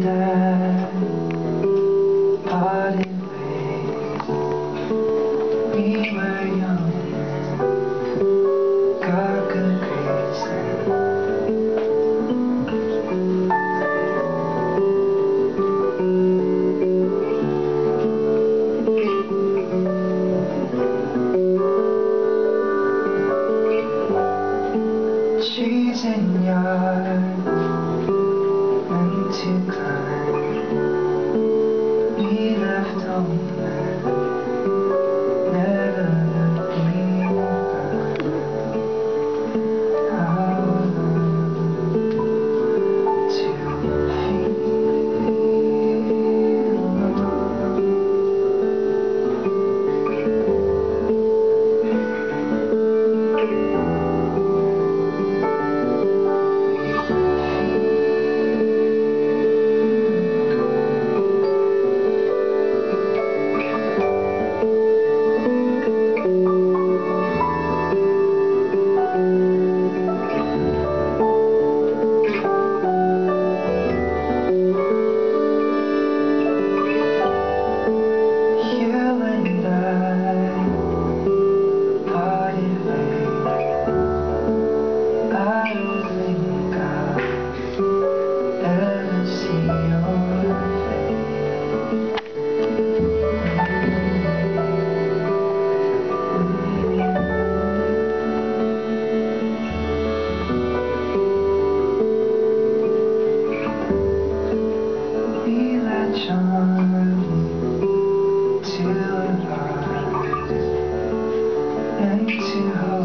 that parting ways. We were young, She's in your alma. To